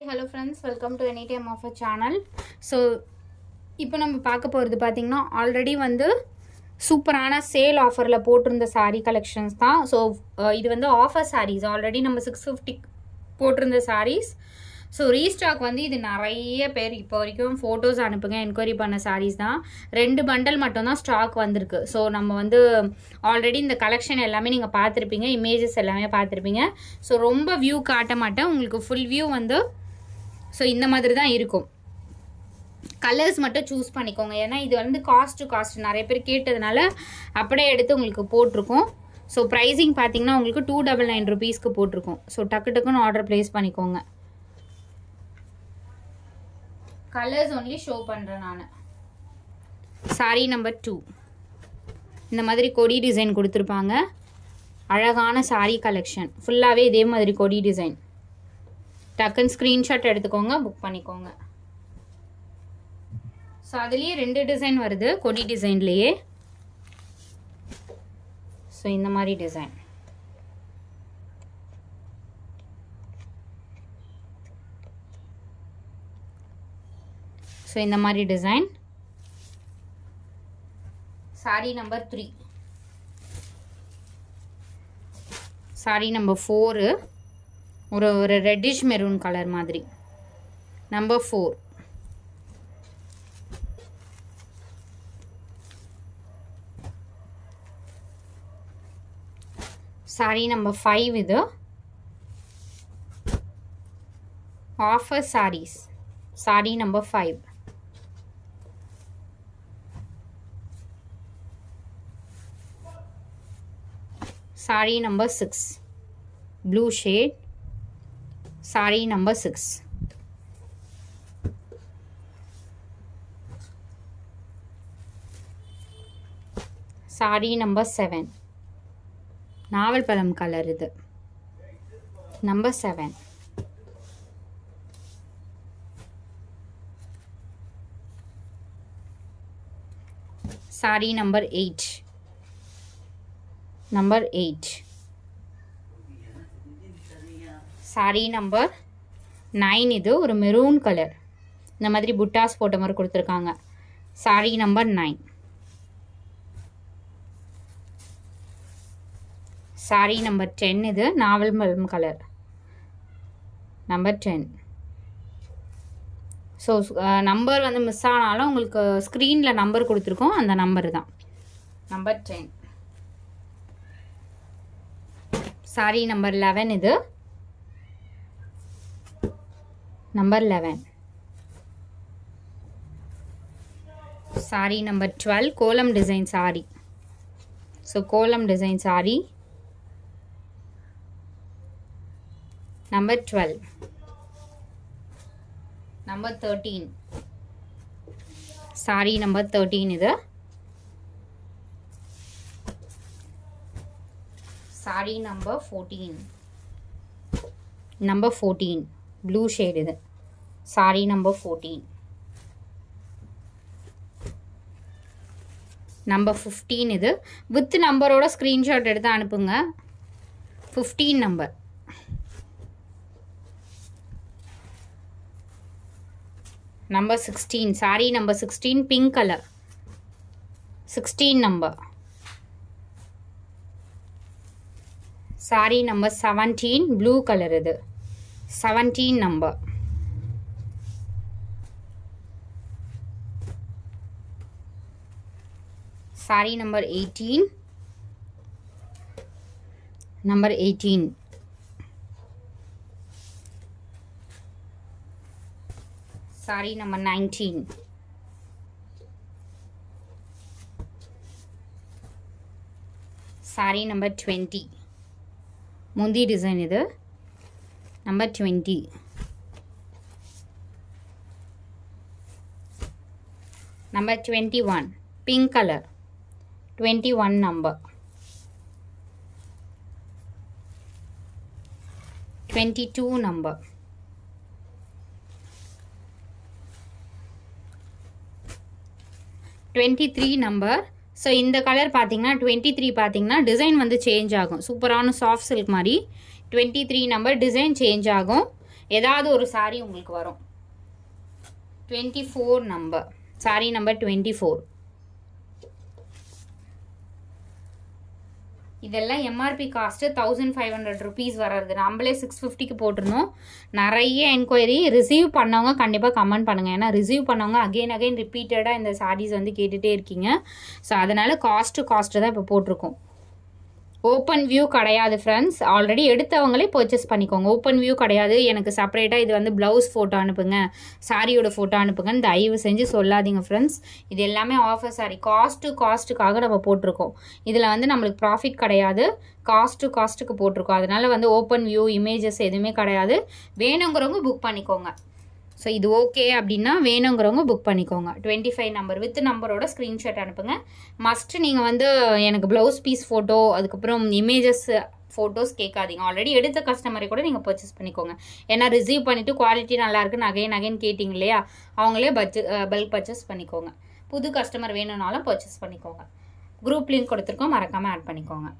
Hello friends welcome to any time of a channel so இப்போ நம்ம பார்க்க போகிறது பார்த்திங்கன்னா ஆல்ரெடி வந்து சூப்பரான சேல் ஆஃபரில் போட்டிருந்த சாரீ கலெக்ஷன்ஸ் தான். ஸோ இது வந்து ஆஃபர் சாரீஸ் ஆல்ரெடி நம்ம சிக்ஸ் ஃபிஃப்டி போட்டிருந்த சாரீஸ் ஸோ ரீஸ்டாக் வந்து இது நிறைய பேர் இப்போ வரைக்கும் ஃபோட்டோஸ் அனுப்புங்க என்கொயரி பண்ண சாரீஸ் தான். ரெண்டு பண்டல் மட்டும்தான் ஸ்டாக் வந்திருக்கு. ஸோ நம்ம வந்து ஆல்ரெடி இந்த கலெக்ஷன் எல்லாமே நீங்கள் பார்த்துருப்பீங்க இமேஜஸ் எல்லாமே பார்த்துருப்பீங்க. ஸோ ரொம்ப வியூ காட்ட மாட்டேன். உங்களுக்கு ஃபுல் வியூ வந்து ஸோ இந்த மாதிரி தான் இருக்கும். கலர்ஸ் மட்டும் சூஸ் பண்ணிக்கோங்க. ஏன்னா இது வந்து காஸ்ட் டு காஸ்ட் நிறைய பேர் கேட்டதுனால அப்படியே எடுத்து உங்களுக்கு போட்டிருக்கோம். ஸோ ப்ரைஸிங் பார்த்தீங்கன்னா உங்களுக்கு டூ டபுள் நைன் ருபீஸ்க்கு போட்டிருக்கோம். ஸோ டக்கு டக்குன்னு ஆர்டர் ப்ளேஸ் பண்ணிக்கோங்க. கலர்ஸ் ஒன்லி ஷோ பண்ணுறேன் நான். சாரி நம்பர் டூ இந்த மாதிரி கொடி டிசைன் கொடுத்துருப்பாங்க. அழகான சாரி கலெக்ஷன் ஃபுல்லாகவே இதே மாதிரி கொடி டிசைன் டக்குன்னு ஸ்க்ரீன்ஷாட் எடுத்துக்கோங்க புக் பண்ணிக்கோங்க. ஸோ அதுலேயே ரெண்டு டிசைன் வருது கொடி டிசைன்லேயே ஸோ இந்த மாதிரி டிசைன் ஸோ இந்த மாதிரி design sari number three sari number four ஒரு ஒரு ரெட்டிஷ் மெரூன் கலர் மாதிரி. Number four sari number five இது. Offer saris sari number five sari number six blue shade sari number six sari number seven நாவல் பழம் colour இது. Number seven sari number eight number eight sari number nine இது ஒரு maroon colour இந்த மாதிரி புட்டாஸ் போட்ட மாதிரி கொடுத்துருக்காங்க. Sari number nine sari number ten இது நாவல் மலம் colour number ten so number வந்து மிஸ் ஆனாலும் உங்களுக்கு ஸ்க்ரீனில் நம்பர் கொடுத்துருக்கோம். அந்த நம்பர் தான். Number ten sari number eleven இது number eleven sari number twelve kolam design sari so kolam design sari number twelve number thirteen sari number thirteen இது sari number fourteen number fourteen blue shade இது sari number fourteen number fifteen இது. With நம்பரோட screenshot எடுத்து அனுப்புங்க. Fifteen number number sixteen sari number sixteen pink colour sixteen number sari number seventeen blue colour இது. Seventeen number sari number eighteen. Number eighteen. Sari number nineteen. Sari number twenty. मुंदी design इधर। Number twenty. Number twenty one. Pink colour. 21 number. 22 number. 23 number. So இந்த colour பார்த்தீங்கன்னா twenty three பார்த்தீங்கன்னா design வந்து change ஆகும். சூப்பரான soft silk மாதிரி. Twenty three number design change ஆகும். ஏதாவது ஒரு சாரீ உங்களுக்கு வரும். Twenty four number sari number twenty four இதெல்லாம் MRP cost thousand five hundred rupees வர்றது. நம்மளே சிக்ஸ் ஃபிஃப்டிக்கு போட்டிருந்தோம். நிறைய என்கொயரி ரிசீவ் பண்ணவங்க கண்டிப்பாக கமெண்ட் பண்ணுங்கள் ஏன்னா ரிசீவ் பண்ணவங்க அகைன் அகைன் ரிப்பீட்டடாக இந்த சாரீஸ் வந்து கேட்டுகிட்டே இருக்கீங்க. ஸோ அதனால் காஸ்ட்டு காஸ்ட்டு தான் இப்போ போட்டிருக்கோம். ஓப்பன் வியூ கிடையாது ஃப்ரெண்ட்ஸ் ஆல்ரெடி எடுத்தவங்களே பர்ச்சேஸ் பண்ணிக்கோங்க. ஓப்பன் வியூ கிடையாது. எனக்கு செப்பரேட்டாக இது வந்து ப்ளவுஸ் ஃபோட்டோ அனுப்புங்க. சாரியோட ஃபோட்டோ அனுப்புங்கன்னு தயவு செஞ்சு சொல்லாதீங்க ஃப்ரெண்ட்ஸ் இது எல்லாமே ஆஃபர் சாரி காஸ்ட்டு காஸ்ட்டுக்காக நம்ம போட்டிருக்கோம். இதில் வந்து நம்மளுக்கு ப்ராஃபிட் கிடையாது. காஸ்ட்டு காஸ்ட்டுக்கு போட்டிருக்கோம். அதனால் வந்து ஓப்பன் வியூ இமேஜஸ் எதுவுமே கிடையாது. வேணுங்கிறவங்க புக் பண்ணிக்கோங்க. ஸோ இது ஓகே அப்படின்னா வேணுங்கிறவங்க புக் பண்ணிக்கோங்க. டுவெண்ட்டி ஃபைவ் நம்பர் வித் நம்பரோட ஸ்க்ரீன்ஷாட் அனுப்புங்க. மஸ்ட்டு நீங்கள் வந்து எனக்கு ப்ளவுஸ் பீஸ் ஃபோட்டோ அதுக்கப்புறம் இமேஜஸ் ஃபோட்டோஸ் கேட்காதீங்க. ஆல்ரெடி எடுத்த கஸ்டமரை கூட நீங்கள் பர்ச்சேஸ் பண்ணிக்கோங்க. ஏன்னா ரிசீவ் பண்ணிவிட்டு குவாலிட்டி நல்லா இருக்குன்னு அகைன் அகைன் கேட்டிங்க இல்லையா? அவங்களே பட்ஜெ பல்க் பர்ச்சேஸ் பண்ணிக்கோங்க. புது கஸ்டமர் வேணும்னாலும் பர்ச்சேஸ் பண்ணிக்கோங்க. குரூப் லிங்க் கொடுத்துருக்கோம் மறக்காமல் ஆட் பண்ணிக்கோங்க.